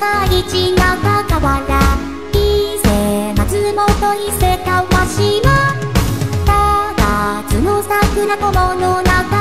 配だが高原伊勢松本伊勢川島。ただ角桜友の中